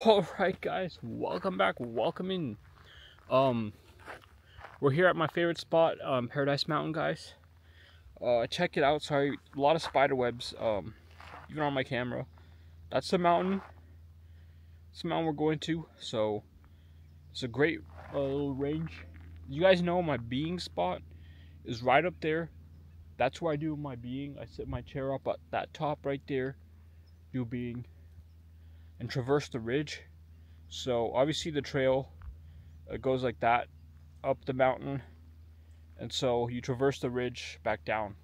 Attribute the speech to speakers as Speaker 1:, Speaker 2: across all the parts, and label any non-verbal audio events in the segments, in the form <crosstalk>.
Speaker 1: <laughs> Alright guys, welcome back, welcome in. Um, we're here at my favorite spot, um, Paradise Mountain guys. Uh, check it out, sorry, a lot of spider webs, um, even on my camera. That's the mountain. It's the mountain we're going to, so it's a great uh, little range. You guys know my being spot is right up there. That's where I do my being. I set my chair up at that top right there, do being and traverse the ridge. So obviously the trail it goes like that up the mountain and so you traverse the ridge back down.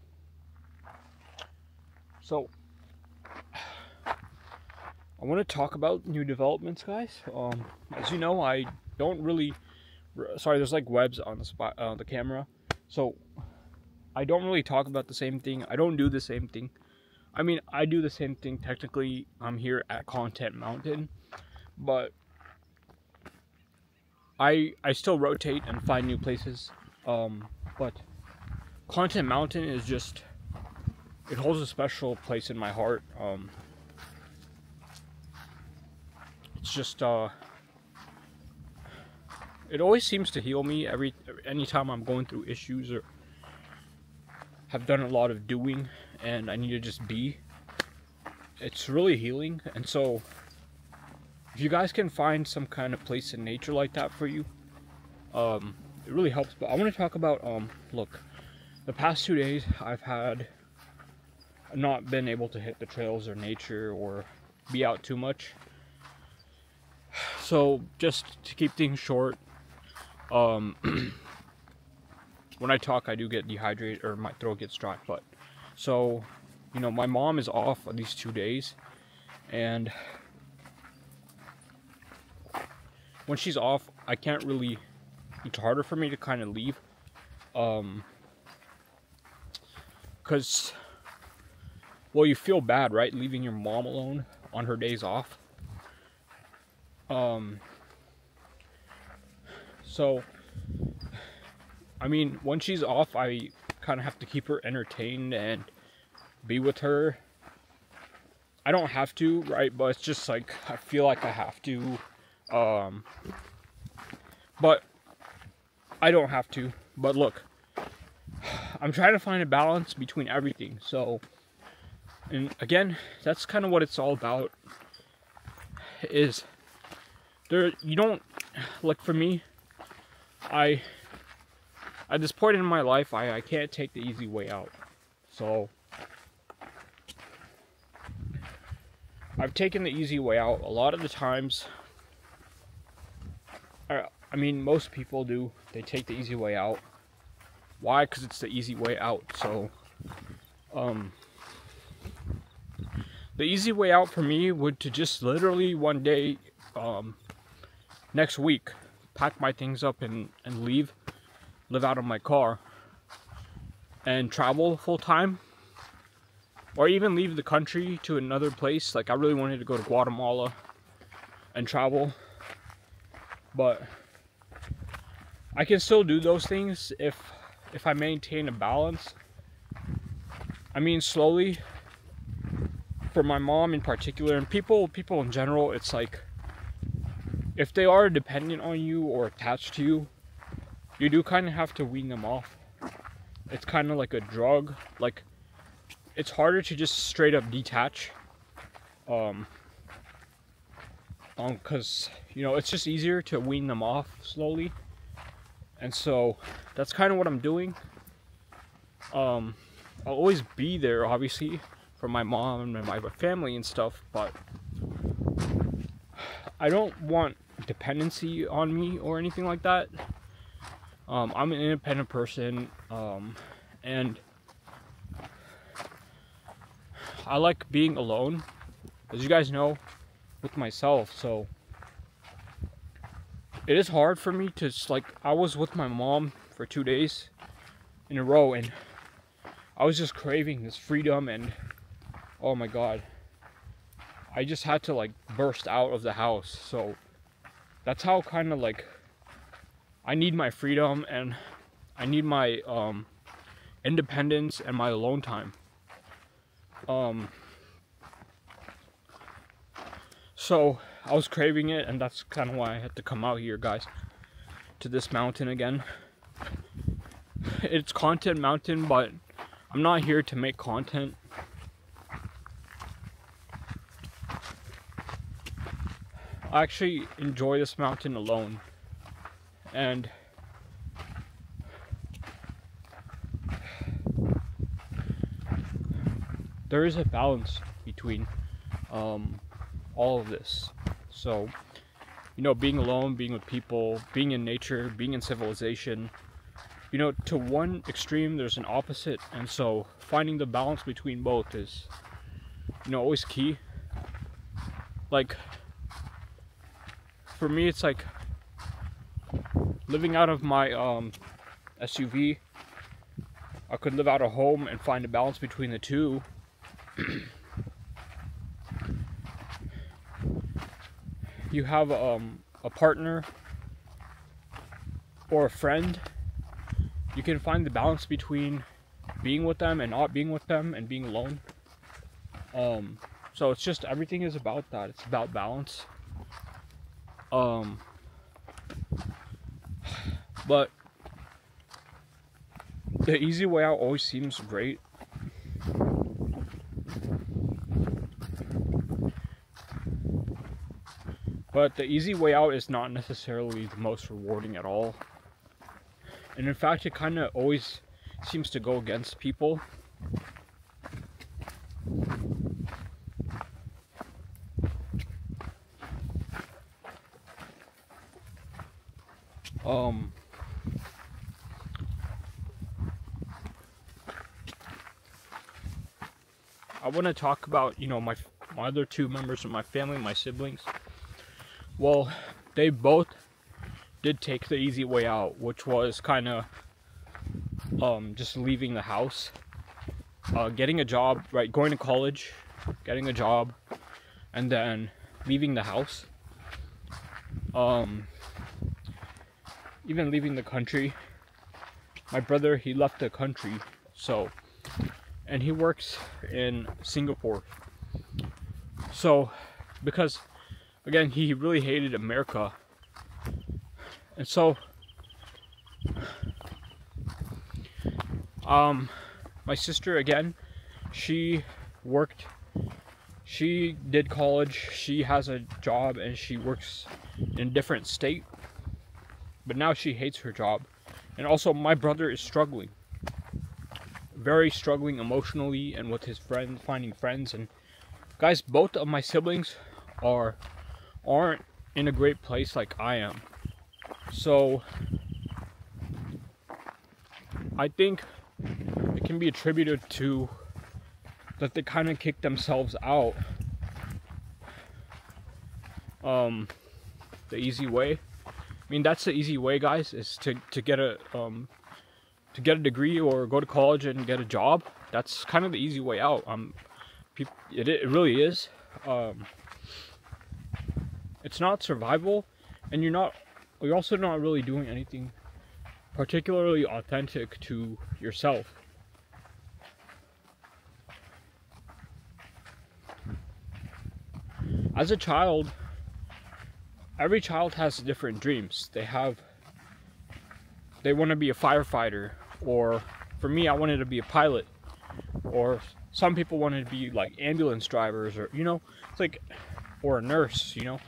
Speaker 1: So I want to talk about new developments guys. Um, as you know I don't really sorry there's like webs on the spot uh, the camera so I don't really talk about the same thing. I don't do the same thing. I mean, I do the same thing technically. I'm here at Content Mountain, but I I still rotate and find new places. Um, but Content Mountain is just it holds a special place in my heart. Um, it's just uh, it always seems to heal me every anytime I'm going through issues or have done a lot of doing and I need to just be. It's really healing, and so if you guys can find some kind of place in nature like that for you, um, it really helps. But I want to talk about, um, look, the past two days I've had not been able to hit the trails or nature or be out too much. So just to keep things short, um, <clears throat> when I talk, I do get dehydrated or my throat gets dry, but so, you know, my mom is off these two days, and when she's off, I can't really. It's harder for me to kind of leave, um, because, well, you feel bad, right, leaving your mom alone on her days off. Um. So, I mean, when she's off, I kind of have to keep her entertained and be with her. I don't have to, right? But it's just like I feel like I have to. Um, but I don't have to. But look, I'm trying to find a balance between everything. So, and again, that's kind of what it's all about. Is there? You don't like for me. I at this point in my life, I, I can't take the easy way out. So, I've taken the easy way out a lot of the times. I, I mean, most people do. They take the easy way out. Why? Because it's the easy way out. So, um, the easy way out for me would to just literally one day, um, next week, pack my things up and, and leave live out of my car and travel full time or even leave the country to another place. Like I really wanted to go to Guatemala and travel but I can still do those things if if I maintain a balance. I mean slowly for my mom in particular and people people in general it's like if they are dependent on you or attached to you you do kind of have to wean them off. It's kind of like a drug. Like, it's harder to just straight up detach. Um, um, cause you know it's just easier to wean them off slowly, and so that's kind of what I'm doing. Um, I'll always be there, obviously, for my mom and my family and stuff, but I don't want dependency on me or anything like that. Um, I'm an independent person, um, and I like being alone, as you guys know, with myself. So it is hard for me to like. I was with my mom for two days in a row, and I was just craving this freedom, and oh my god, I just had to like burst out of the house. So that's how kind of like I need my freedom and I need my um, independence and my alone time. Um, so I was craving it, and that's kind of why I had to come out here, guys, to this mountain again. It's content mountain, but I'm not here to make content. I actually enjoy this mountain alone. And there is a balance between um, all of this. So, you know, being alone, being with people, being in nature, being in civilization, you know, to one extreme, there's an opposite. And so, finding the balance between both is, you know, always key. Like, for me, it's like living out of my um, SUV. I could live out of home and find a balance between the two. you have um, a partner or a friend, you can find the balance between being with them and not being with them and being alone. Um, so it's just everything is about that. It's about balance. Um, but the easy way out always seems great. But the easy way out is not necessarily the most rewarding at all. And in fact, it kind of always seems to go against people. Um, want to talk about, you know, my, my other two members of my family, my siblings. Well, they both did take the easy way out, which was kind of um, just leaving the house, uh, getting a job, right, going to college, getting a job, and then leaving the house. Um, even leaving the country. My brother, he left the country, so, and he works in Singapore. So, because, again, he really hated America. And so, um, my sister, again, she worked, she did college, she has a job, and she works in a different state but now she hates her job. And also, my brother is struggling. Very struggling emotionally and with his friends, finding friends. And guys, both of my siblings are aren't in a great place like I am. So I think it can be attributed to that they kind of kicked themselves out um, the easy way. I mean, that's the easy way, guys, is to, to get a um, to get a degree or go to college and get a job. That's kind of the easy way out. Um, it, it really is. Um, it's not survival, and you're not. You're also not really doing anything particularly authentic to yourself. As a child, every child has different dreams. They have, they want to be a firefighter, or for me, I wanted to be a pilot, or some people wanted to be like ambulance drivers, or you know, it's like, or a nurse, you know.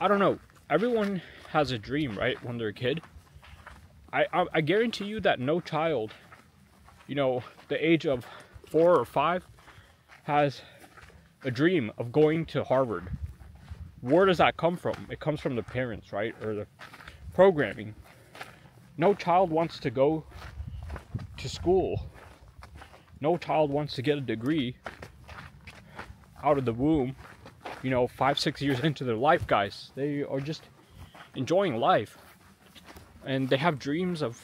Speaker 1: I don't know. Everyone has a dream, right, when they're a kid. I, I, I guarantee you that no child, you know, the age of four or five, has a dream of going to Harvard where does that come from? It comes from the parents, right? Or the programming. No child wants to go to school. No child wants to get a degree out of the womb, you know, five, six years into their life, guys. They are just enjoying life. And they have dreams of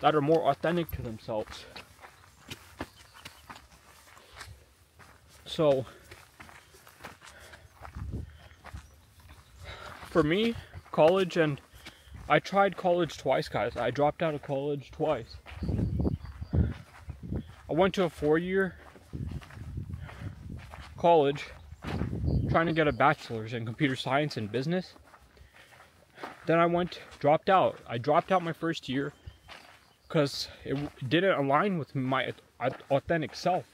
Speaker 1: that are more authentic to themselves. So, for me, college and I tried college twice, guys. I dropped out of college twice. I went to a four-year college, trying to get a bachelor's in computer science and business. Then I went, dropped out. I dropped out my first year because it didn't align with my authentic self.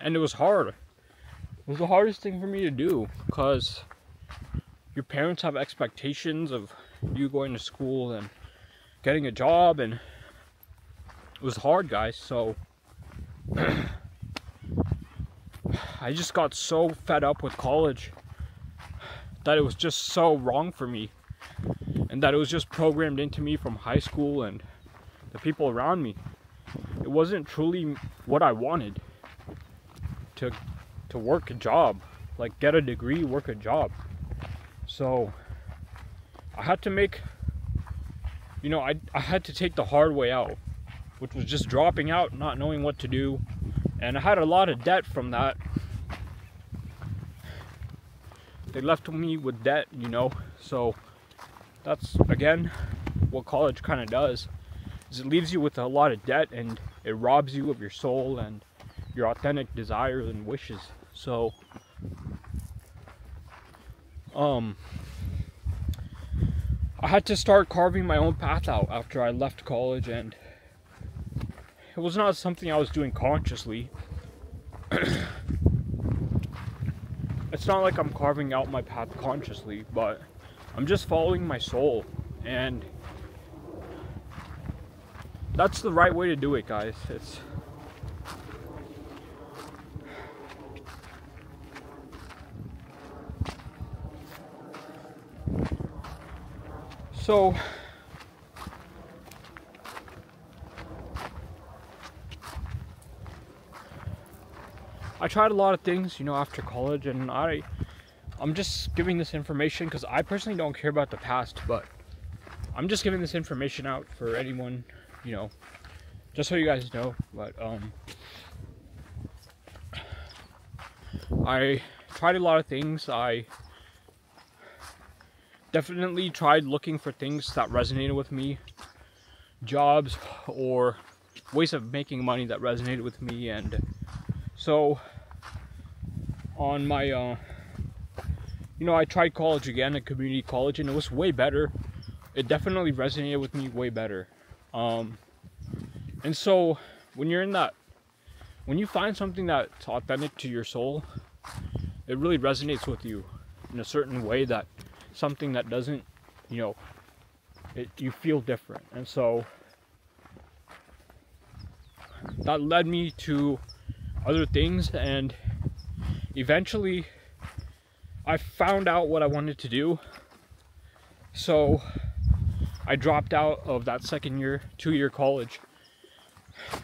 Speaker 1: And it was hard. It was the hardest thing for me to do because your parents have expectations of you going to school and getting a job and it was hard guys so I just got so fed up with college that it was just so wrong for me and that it was just programmed into me from high school and the people around me. It wasn't truly what I wanted to to work a job like get a degree work a job. So I had to make you know I, I had to take the hard way out which was just dropping out not knowing what to do and I had a lot of debt from that they left me with debt, you know. So that's again what college kind of does is it leaves you with a lot of debt and it robs you of your soul and your authentic desires and wishes. So um I had to start carving my own path out after I left college and it was not something I was doing consciously. <clears throat> it's not like I'm carving out my path consciously, but I'm just following my soul. And that's the right way to do it, guys. It's so tried a lot of things, you know, after college, and I, I'm just giving this information because I personally don't care about the past, but I'm just giving this information out for anyone, you know, just so you guys know. But um, I tried a lot of things. I definitely tried looking for things that resonated with me, jobs or ways of making money that resonated with me, and so on my, uh, you know, I tried college again at community college and it was way better. It definitely resonated with me way better. Um, and so when you're in that, when you find something that's authentic to your soul, it really resonates with you in a certain way that something that doesn't, you know, it, you feel different. And so that led me to other things and eventually I found out what I wanted to do. So I dropped out of that second year, two year college.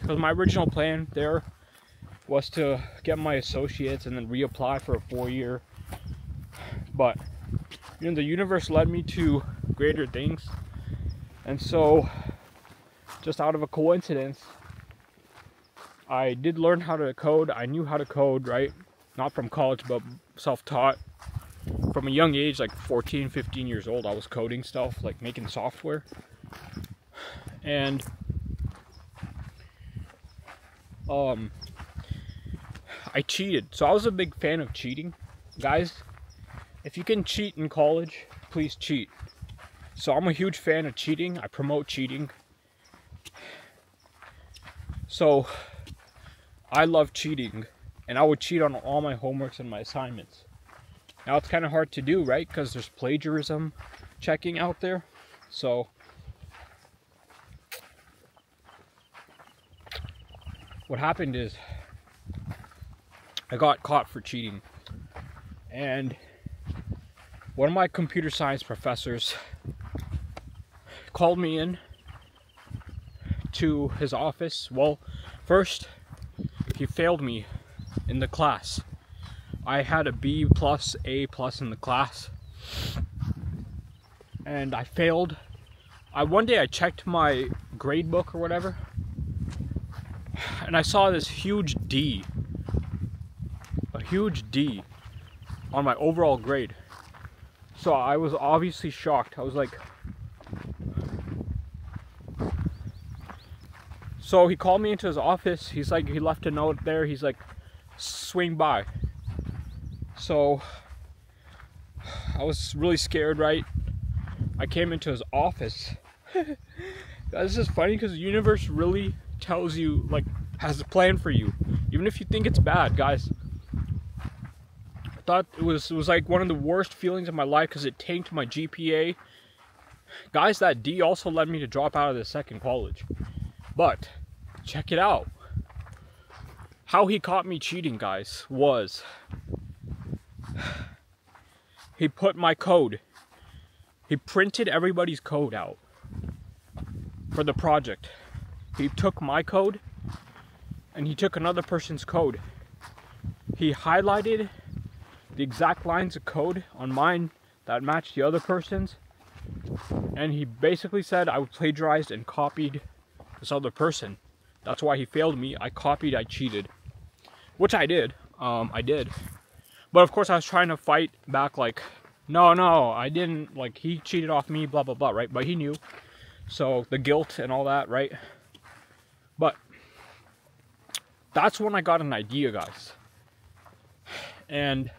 Speaker 1: Because my original plan there was to get my associates and then reapply for a four year. But you know the universe led me to greater things. And so just out of a coincidence, I did learn how to code. I knew how to code, right? Not from college, but self-taught. From a young age, like 14, 15 years old, I was coding stuff, like making software. And um I cheated. So I was a big fan of cheating. Guys, if you can cheat in college, please cheat. So I'm a huge fan of cheating. I promote cheating. So I love cheating and I would cheat on all my homeworks and my assignments. Now it's kind of hard to do, right? Because there's plagiarism checking out there. So what happened is I got caught for cheating. And one of my computer science professors called me in to his office. Well, first he failed me in the class. I had a B plus, A plus in the class. And I failed. I one day I checked my grade book or whatever. And I saw this huge D. A huge D on my overall grade. So I was obviously shocked. I was like, So he called me into his office. He's like, he left a note there. He's like, swing by. So I was really scared, right? I came into his office. <laughs> this is funny because the universe really tells you, like, has a plan for you, even if you think it's bad, guys. I thought it was it was like one of the worst feelings of my life because it tanked my GPA. Guys, that D also led me to drop out of the second college. But check it out. How he caught me cheating, guys, was he put my code. He printed everybody's code out for the project. He took my code and he took another person's code. He highlighted the exact lines of code on mine that matched the other person's. And he basically said I plagiarized and copied this other person. That's why he failed me. I copied, I cheated. Which I did. Um, I did. But of course I was trying to fight back like, no, no, I didn't, like, he cheated off me, blah, blah, blah, right? But he knew. So the guilt and all that, right? But that's when I got an idea, guys. And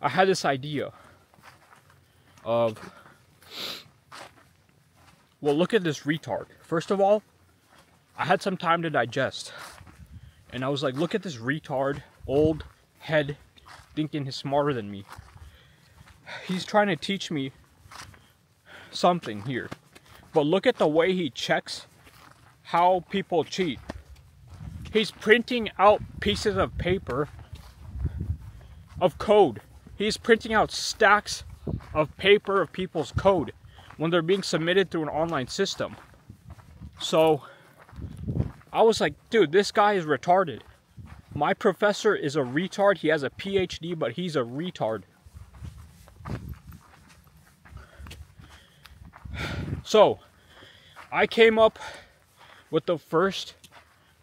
Speaker 1: I had this idea of, well, look at this retard. First of all, I had some time to digest. And I was like, look at this retard, old head, thinking he's smarter than me. He's trying to teach me something here. But look at the way he checks how people cheat. He's printing out pieces of paper of code. He's printing out stacks of paper of people's code when they're being submitted through an online system. So I was like, dude, this guy is retarded. My professor is a retard. He has a PhD, but he's a retard. So, I came up with the first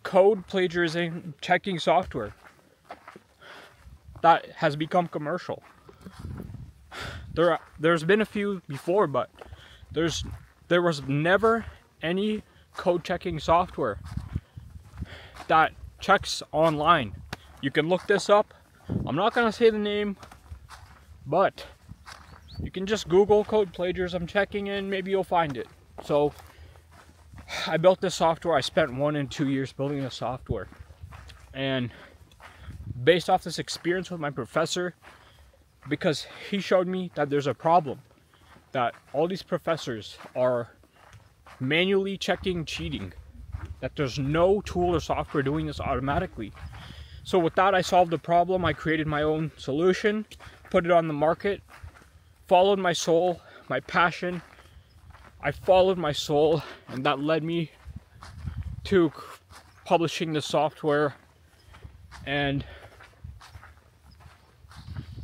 Speaker 1: code plagiarism checking software that has become commercial. There, there's been a few before, but there's there was never any code checking software that checks online. You can look this up. I'm not gonna say the name, but you can just Google code plagiarism checking and maybe you'll find it. So I built this software. I spent one and two years building the software. And based off this experience with my professor, because he showed me that there's a problem, that all these professors are manually checking cheating, that there's no tool or software doing this automatically. So with that, I solved the problem. I created my own solution, put it on the market, followed my soul, my passion, I followed my soul, and that led me to publishing the software. And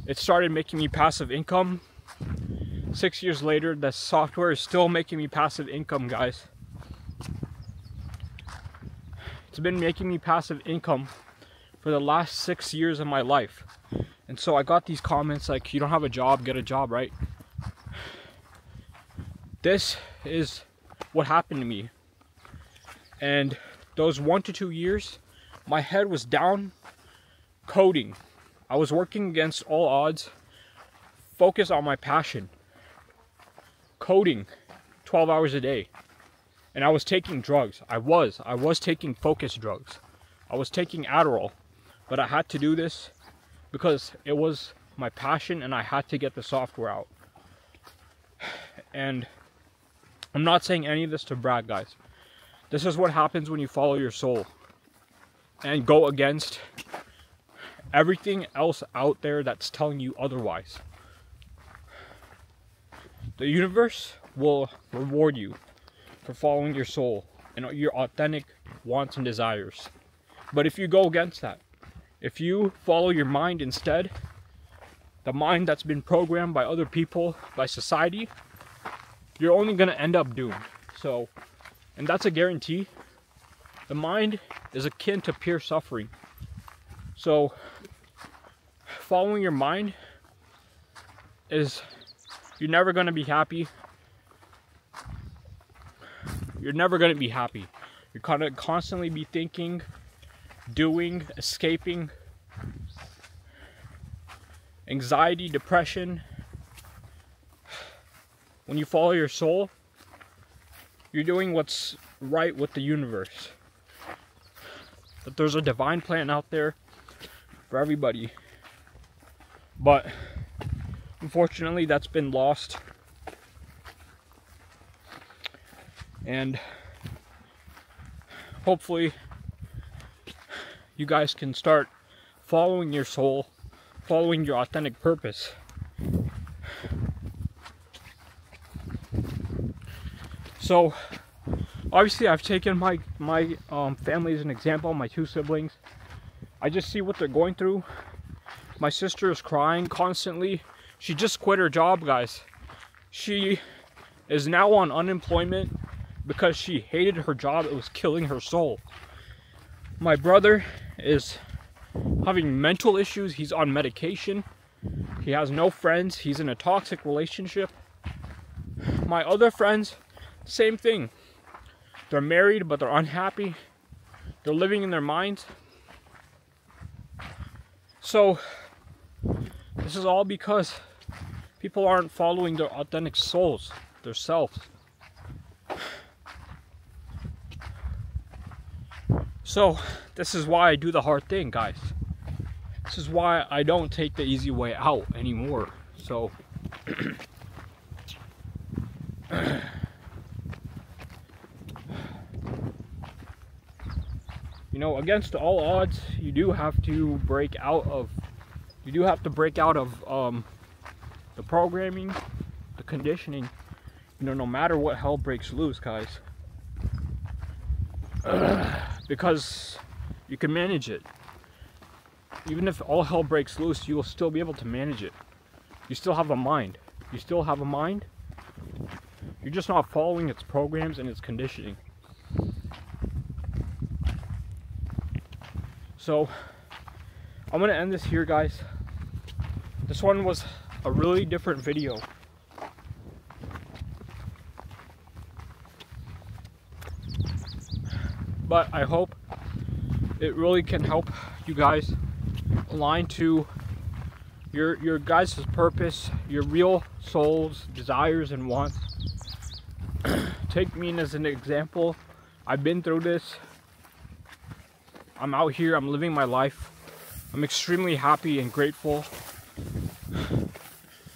Speaker 1: it started making me passive income. Six years later, the software is still making me passive income, guys. It's been making me passive income for the last six years of my life. And so I got these comments like, you don't have a job, get a job, right? This is what happened to me. And those one to two years, my head was down coding. I was working against all odds, focused on my passion. Coding 12 hours a day. And I was taking drugs. I was. I was taking focus drugs. I was taking Adderall. But I had to do this because it was my passion and I had to get the software out. And I'm not saying any of this to brag, guys. This is what happens when you follow your soul and go against everything else out there that's telling you otherwise. The universe will reward you for following your soul and your authentic wants and desires. But if you go against that, if you follow your mind instead, the mind that's been programmed by other people, by society, you're only going to end up doomed. So, and that's a guarantee. The mind is akin to pure suffering. So, following your mind is you're never going to be happy. You're never going to be happy. You're going to constantly be thinking doing, escaping, anxiety, depression. When you follow your soul, you're doing what's right with the universe. That there's a divine plan out there for everybody. But unfortunately, that's been lost. And hopefully, you guys can start following your soul, following your authentic purpose. So, obviously, I've taken my my um, family as an example. My two siblings. I just see what they're going through. My sister is crying constantly. She just quit her job, guys. She is now on unemployment because she hated her job. It was killing her soul. My brother is having mental issues. He's on medication. He has no friends. He's in a toxic relationship. My other friends, same thing. They're married, but they're unhappy. They're living in their minds. So, this is all because people aren't following their authentic souls, their selves. So, this is why I do the hard thing, guys. This is why I don't take the easy way out anymore. So, you know, against all odds, you do have to break out of, you do have to break out of um, the programming, the conditioning, you know, no matter what hell breaks loose, guys. <clears throat> because you can manage it. Even if all hell breaks loose, you will still be able to manage it. You still have a mind. You still have a mind. You're just not following its programs and its conditioning. So, I'm going to end this here, guys. This one was a really different video. But I hope it really can help you guys align to your your guys' purpose, your real souls, desires and wants. <clears throat> Take me as an example. I've been through this. I'm out here, I'm living my life. I'm extremely happy and grateful. <sighs>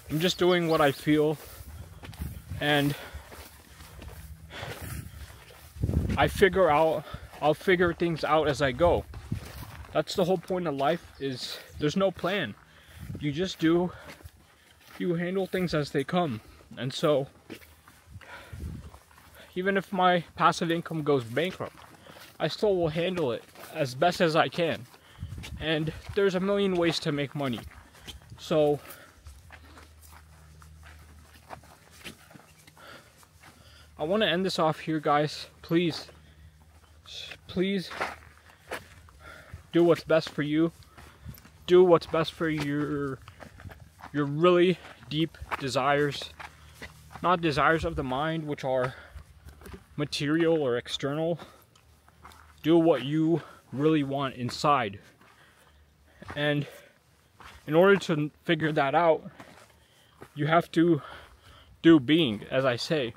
Speaker 1: I'm just doing what I feel and I figure out I'll figure things out as I go. That's the whole point of life is there's no plan. You just do, you handle things as they come. And so, even if my passive income goes bankrupt, I still will handle it as best as I can. And there's a million ways to make money. So, I want to end this off here, guys. Please please do what's best for you. Do what's best for your your really deep desires. Not desires of the mind which are material or external. Do what you really want inside. And in order to figure that out, you have to do being, as I say.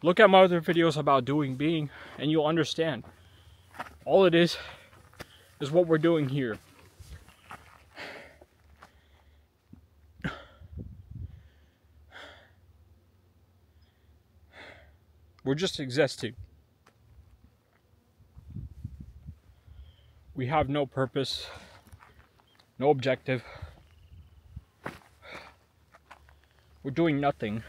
Speaker 1: Look at my other videos about doing being and you'll understand. All it is is what we're doing here. We're just existing. We have no purpose, no objective. We're doing nothing.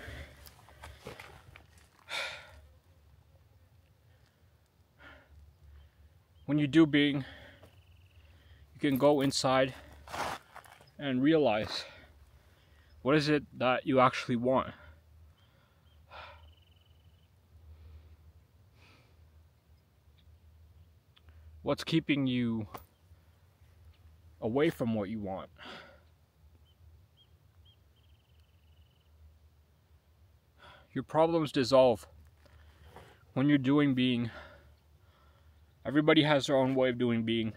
Speaker 1: When you do being, you can go inside and realize what is it that you actually want. What's keeping you away from what you want? Your problems dissolve when you're doing being Everybody has their own way of doing being.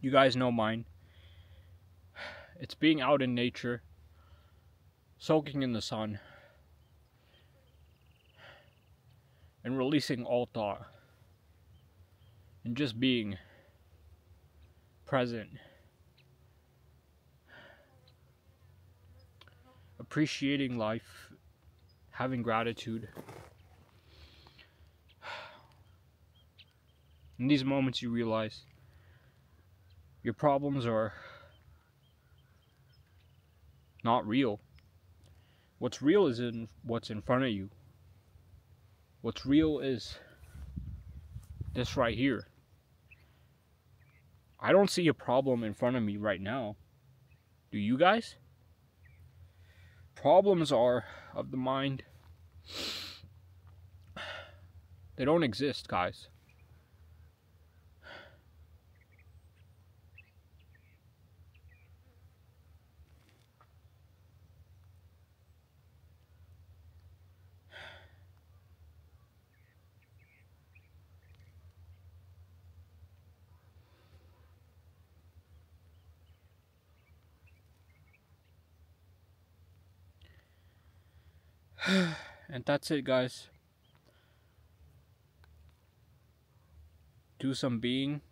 Speaker 1: You guys know mine. It's being out in nature, soaking in the sun, and releasing all thought, and just being present. Appreciating life, having gratitude. In these moments, you realize your problems are not real. What's real is in what's in front of you. What's real is this right here. I don't see a problem in front of me right now. Do you guys? Problems are of the mind. They don't exist, guys. <sighs> and that's it, guys. Do some being,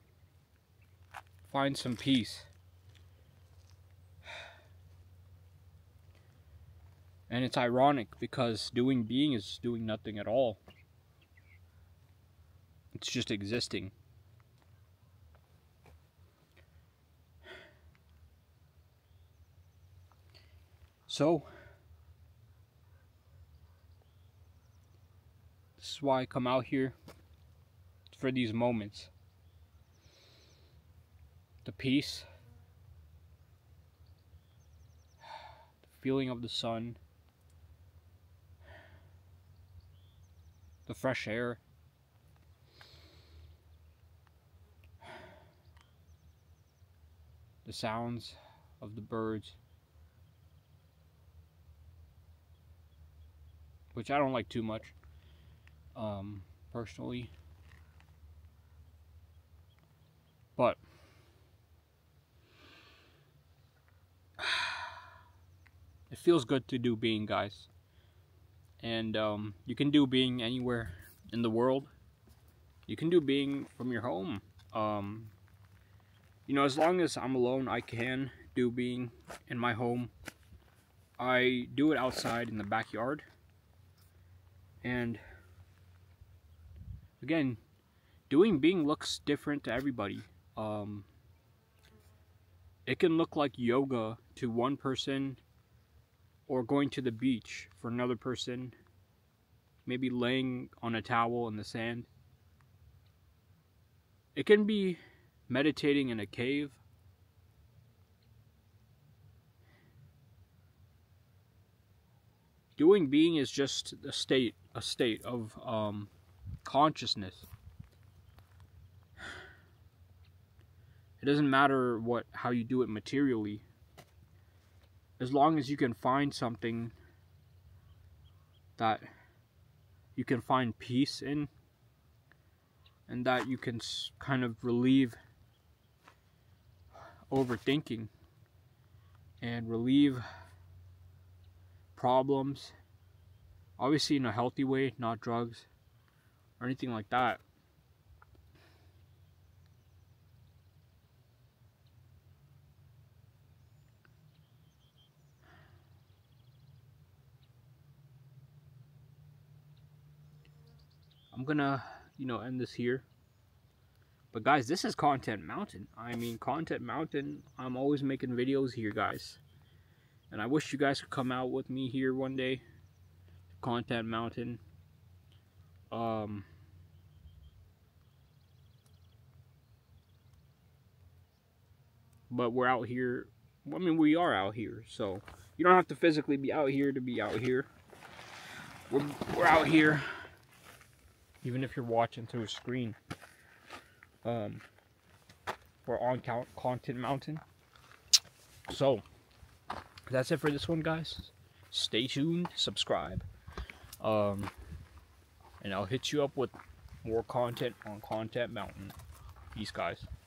Speaker 1: find some peace. <sighs> And it's ironic because doing being is doing nothing at all. It's just existing. <sighs> So, Is why I come out here for these moments. The peace, the feeling of the sun, the fresh air. The sounds of the birds. Which I don't like too much um, personally. But it feels good to do being, guys. And um, you can do being anywhere in the world. You can do being from your home. Um, you know, as long as I'm alone, I can do being in my home. I do it outside in the backyard. And again, doing being looks different to everybody. Um, it can look like yoga to one person or going to the beach for another person. Maybe laying on a towel in the sand. It can be meditating in a cave. Doing being is just a state, a state of um, consciousness. It doesn't matter what how you do it materially. As long as you can find something that you can find peace in and that you can kind of relieve overthinking and relieve problems obviously in a healthy way not drugs or anything like that. I'm gonna, you know, end this here. But guys, this is Content Mountain. I mean, Content Mountain, I'm always making videos here, guys. And I wish you guys could come out with me here one day. Content Mountain. Um, but we're out here. I mean, we are out here, so you don't have to physically be out here to be out here. We're, we're out here, even if you're watching through a screen. Um, we're on Content Mountain. So, that's it for this one, guys. Stay tuned, subscribe. Um, and I'll hit you up with more content on Content Mountain. Peace, guys.